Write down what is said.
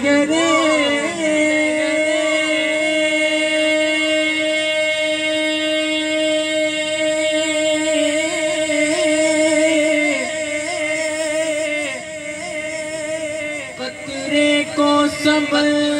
गरे को संभल